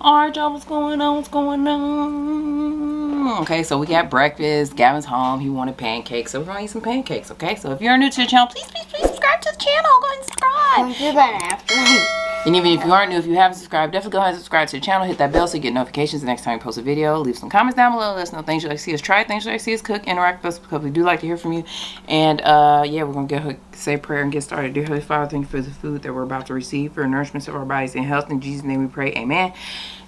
Alright, y'all, what's going on? What's going on? Okay, so we got breakfast. Gavin's home. He wanted pancakes, so we're gonna eat some pancakes, okay? So if you're new to the channel, please, please, please subscribe to the channel. Go ahead and subscribe. Do that after. And even if you aren't new, if you haven't subscribed, definitely go ahead and subscribe to the channel. Hit that bell so you get notifications the next time we post a video. Leave some comments down below. Let us know things you'd like to see us try, things you'd like to see us cook, interact with us because we do like to hear from you. And uh, yeah, we're going to go say prayer and get started. Dear Heavenly Father, thank you for the food that we're about to receive, for nourishment of our bodies and health. In Jesus' name we pray. Amen.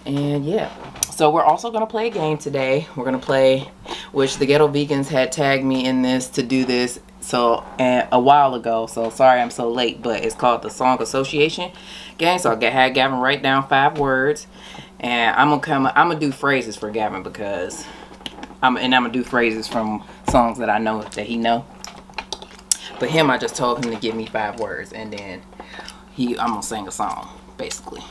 And yeah, so we're also going to play a game today. We're going to play, which the Ghetto Vegans had tagged me in this to do this so and a while ago so sorry i'm so late but it's called the song association game. So i had gavin write down five words and i'm gonna come i'm gonna do phrases for gavin because i'm and i'm gonna do phrases from songs that i know that he know. But him i just told him to give me five words and then he i'm gonna sing a song basically.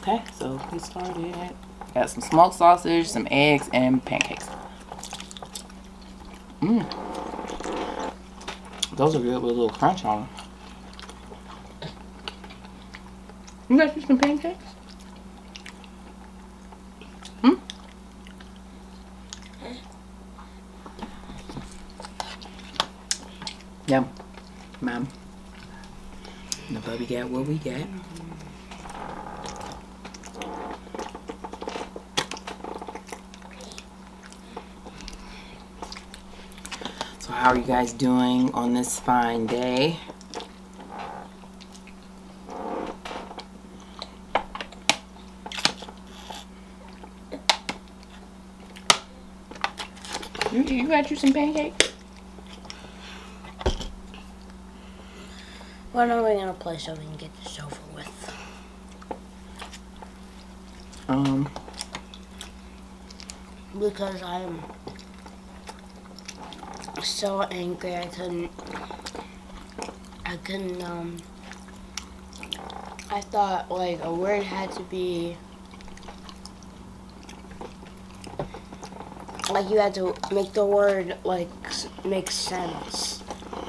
Okay so we started. Got some smoked sausage some eggs and pancakes. Mmm. Those are good with a little crunch on them. You guys eat some pancakes? Hmm? Yum. Mom. The puppy got what we got. How are you guys doing on this fine day? You, you got you some pancakes? When are we gonna play so we can get this over with? Um. Because I'm so angry I couldn't I couldn't um I thought like a word had to be like you had to make the word like make sense.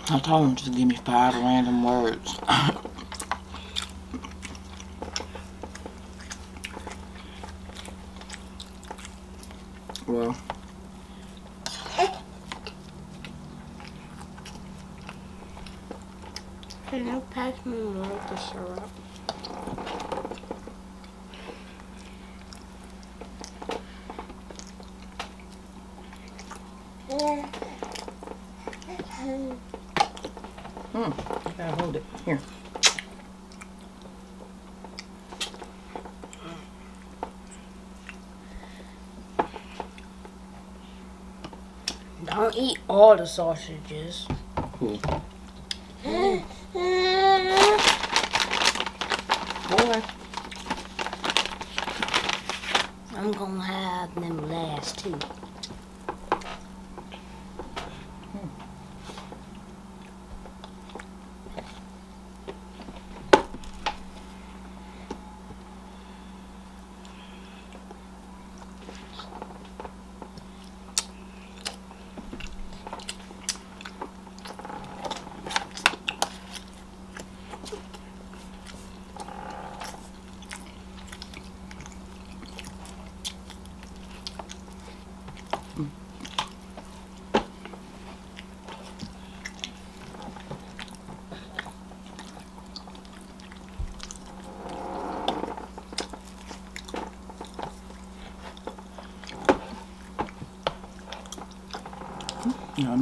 I told him just give me five random words. well Can you pass me more of the syrup? Hmm, I gotta hold it. Here. Don't eat all the sausages. Cool. I'm gonna have them last too.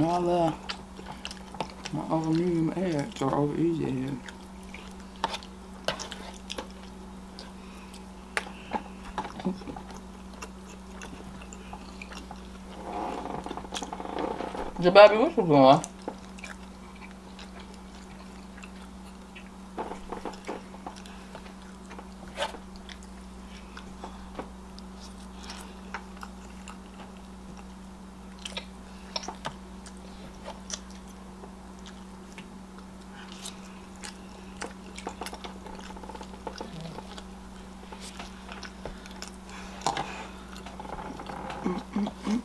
Y'all love my over medium eggs or over easy eggs. Jababi, what you? mm, mm, mm. mm.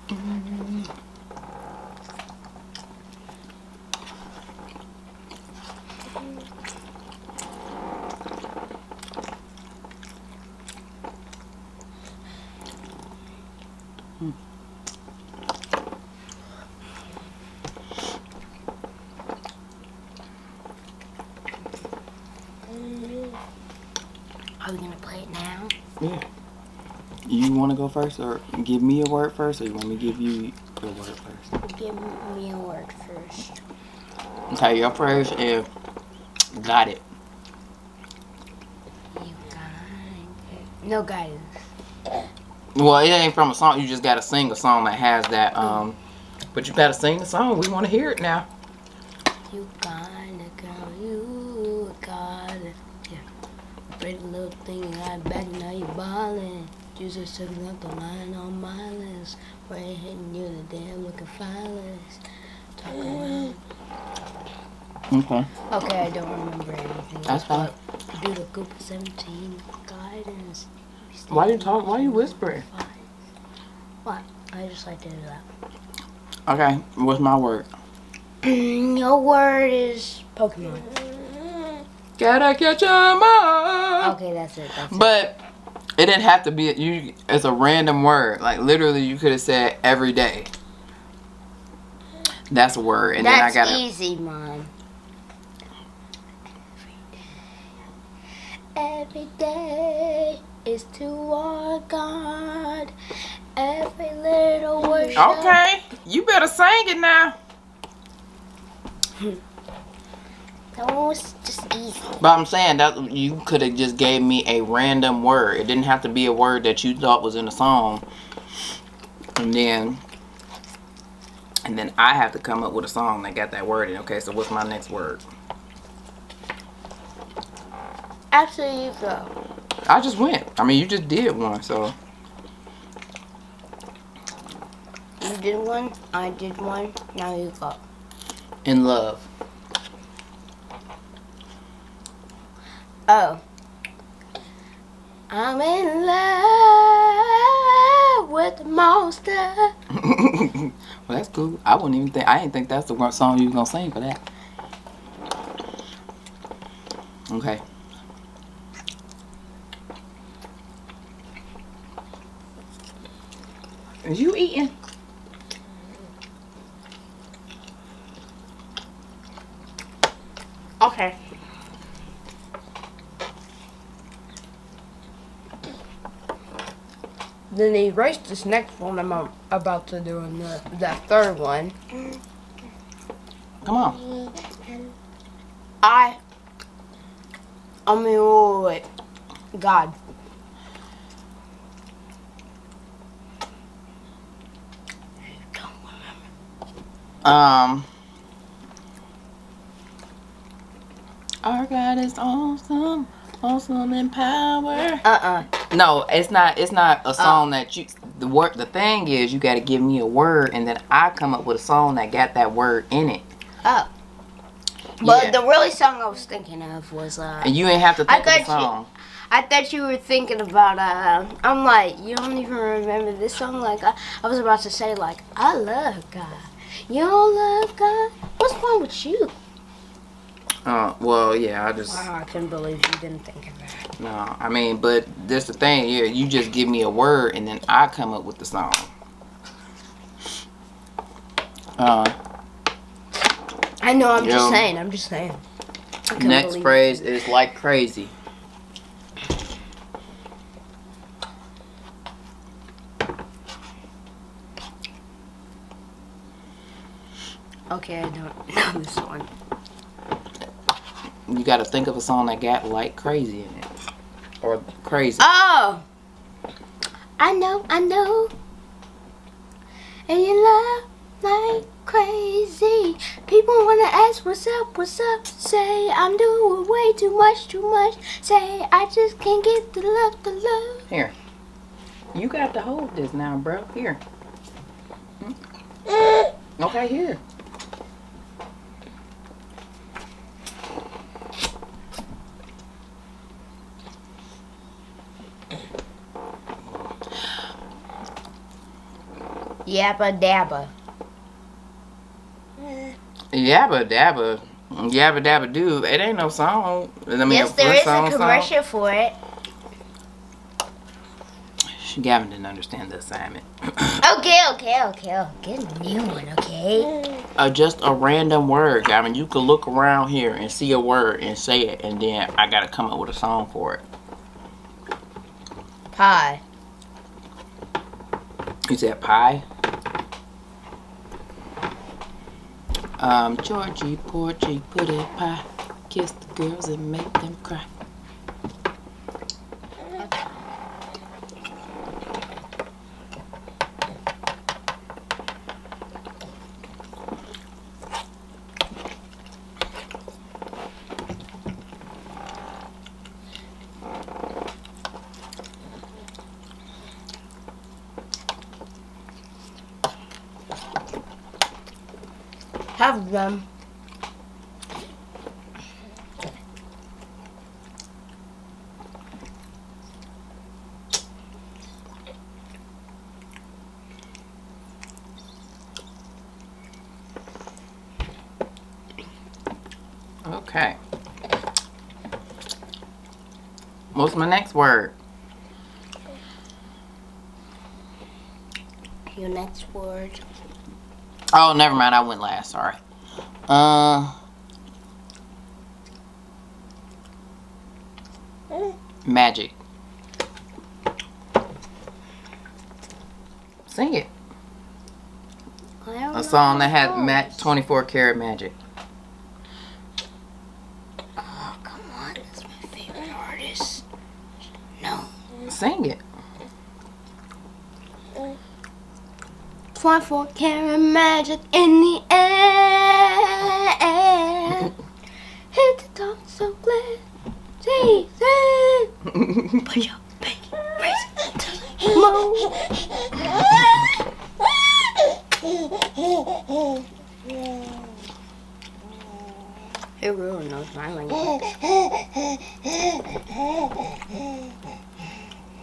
First, or give me a word first, or you want me to give you your word first? Give me a word first. Okay, your first is got it. You got it. No guidance. Well, it ain't from a song. You just gotta sing a song that has that. Um, but you gotta sing the song. We want to hear it now. You got it, girl. You got it. Yeah. Pretty little thing got back, now you ballin'. Jesus took up the line on my list. Right hitting you the damn looking fileless. Talking Okay. Okay, I don't remember anything. That's fine. but Do the group of 17 guidance. Why are you talk? Why are you whispering? What? I just like to do that. Okay. What's my word? Mm, your word is Pokemon. Gotta catch 'em up. Okay, that's it. That's. But it didn't have to be. You. It's a random word. Like literally, you could have said every day. That's a word, and That's then I gotta. easy, Mom. Every day is to our God. Every little worship. Okay, you better sing it now. That one was just easy. But I'm saying that you could have just gave me a random word. It didn't have to be a word that you thought was in a song. And then and then I have to come up with a song that got that word in. Okay, so what's my next word? After you go. I just went. I mean, you just did one, so You did one, I did one, now you go. in love. Oh. I'm in love with the monster. well, that's cool. I wouldn't even think. I didn't think that's the one song you was gonna sing for that. Okay. Is you eating? Okay. Then erase this next one I'm about to do in the that third one. Come on. I. I mean, wait, wait, wait. God. Um. Our God is awesome, awesome in power. Uh uh No, it's not. It's not a song that you. The word. The thing is, you got to give me a word, and then I come up with a song that got that word in it. Oh. But Yeah. the really song I was thinking of was uh. And you ain't have to I think of the got you. song. I thought you were thinking about uh. I'm like, you don't even remember this song. Like I, I was about to say like, I love God. You don't love God. What's wrong with you? Uh, well, yeah, I just Wow, I couldn't believe you didn't think of that. no. I mean, but that's the thing Yeah, You just give me a word, and then I come up with the song. Uh, I know. I'm just saying. I'm just saying. Next phrase is like crazy. Okay, I don't know this one. You got to think of a song that got like crazy in it, or crazy. Oh! I know, I know. And you love like crazy. People wanna ask what's up, what's up. Say I'm doing way too much, too much. Say I just can't get the love, the love. Here. You got to hold this now, bro. Here. Hmm? Okay, here. Yabba dabba. Yabba dabba. Yabba dabba doo. It ain't no song. I mean, yes, there is song a song. commercial for it. Gavin didn't understand the assignment. Okay, okay, okay. I'll get a new one, okay? uh, just a random word, Gavin. You could look around here and see a word and say it, and then I gotta come up with a song for it. Pie. You said pie? Um, Georgie, Porgy, put it pie. Kiss the girls and make them cry. Have them. Okay. What's my next word? Your next word. Oh, never mind. I went last. Sorry. Uh. Magic. Sing it. A song that had ma- 24 karat magic. Oh, come on. That's my favorite artist. No. Sing it. 24 karat magic in the air. Hit the top so glad. Jesus. Put your pinky raise it to the moon. Who really knows my language?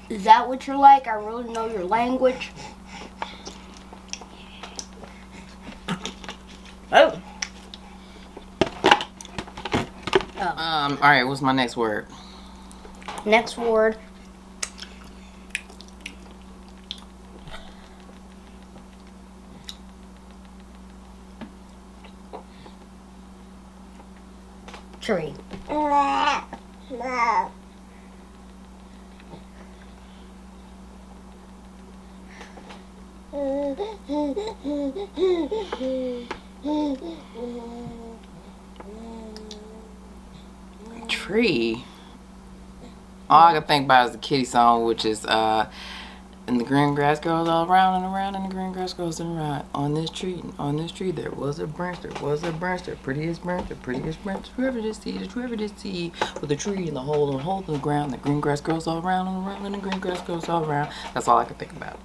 Is that what you're like? I really know your language. Oh. Um. All right. What's my next word? Next word. Tree. Tree. All I can think about is the kitty song, which is uh, and the green grass grows all around and around, and the green grass grows and around. On this tree, on this tree, there was a branch, there was a branch, the prettiest branch, the prettiest branch. Whoever did see, the whoever did see, with a tree in the hole and hole in the ground, the green grass grows all around and around, and the green grass grows all around. That's all I can think about.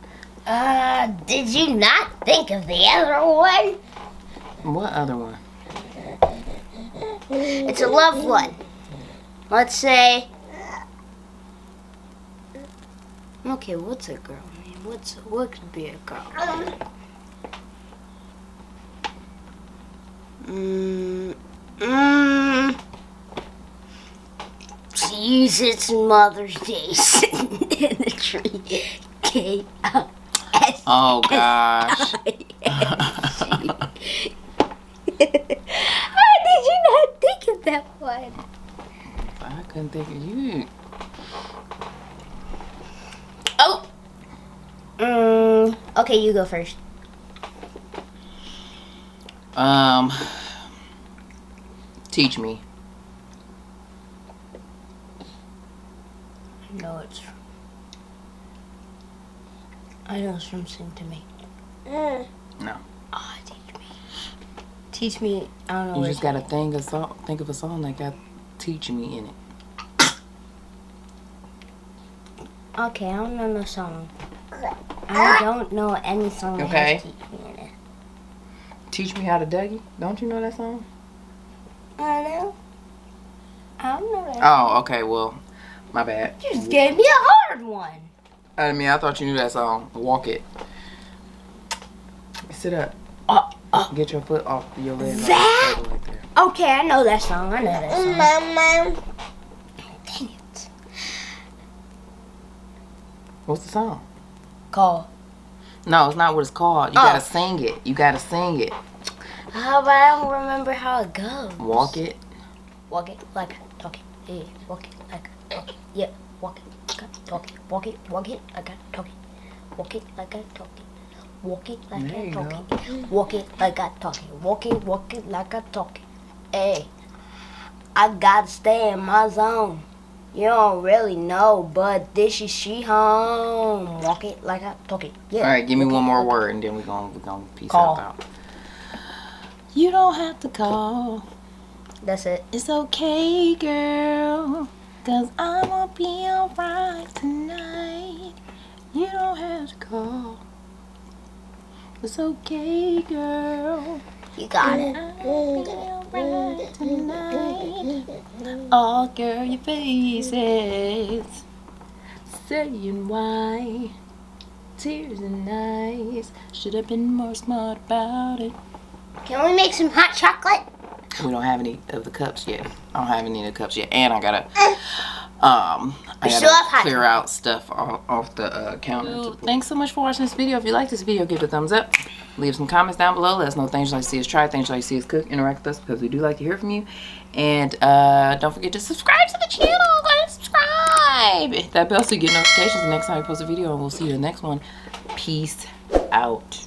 Uh, did you not think of the other one? What other one? It's a loved one. Let's say. Okay, what's a girl name? What's what could be a girl? Mm, mm, Jeez, it's Mother's Day sitting in the tree. K O S. Oh gosh. How did you not think of that one? I couldn't think of you. Oh. Mm, okay, you go first. Um, teach me. No, it's. I know it's from Sing to Me. No. Ah, teach me. Teach me. I don't know. You just it- gotta think a song. Think of a song that got "Teach Me" in it. Okay, I don't know no song. I don't know any song that Okay. has teach me in it. "Teach Me How to Dougie." Don't you know that song? I know. I don't know that. Oh, okay. Well, my bad. You just gave me a hard one. I mean, I thought you knew that song. Walk it. Sit up. Uh, uh. Get your foot off your leg. That? table like that. Okay, I know that song. I know that song. Mama. Dang it. What's the song? Call. No, it's not what it's called. You Oh. gotta sing it. You gotta sing it. Oh, but I don't remember how it goes. Walk it. Walk it like a talkie. Yeah, walk it like a talkie. Yeah, walk it like a talkie. Walk it, walk it like a talkie. Walk it like a. Walk it like There a you. Walk it like a talkie. Walk it, walk it like a talkie. Hey, I gotta stay in my zone. You don't really know, but this is she home. Walk it like a talkie. Yeah. All right, give me walk one more word, and then we're gonna we're gonna peace Call. out. out. You don't have to call. That's it. It's okay, girl. Cause I'ma be alright tonight. You don't have to call. It's okay, girl. You got it. I'ma be alright tonight. All girl, your faces. Saying why. Tears and eyes. Should have been more smart about it. Can we make some hot chocolate? We don't have any of the cups yet. I don't have any of the cups yet, and I gotta um I gotta still have clear out stuff off, off the uh, counter. Thanks so much for watching this video. If you like this video, give it a thumbs up. Leave some comments down below. Let us know things you like to see us try, things you like to see us cook, interact with us because we do like to hear from you. And uh, don't forget to subscribe to the channel. Go and subscribe. Hit that bell so you get notifications the next time we post a video, and we'll see you in the next one. Peace out.